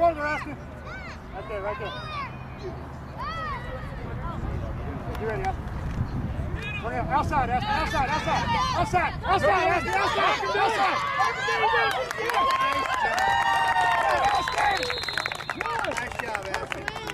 further, Aston. Right there, right there. You ready, Aston? Bring it outside, Aston, outside, outside, outside, outside, Aston, outside, outside. Nice job, Aston. Nice job, Aston.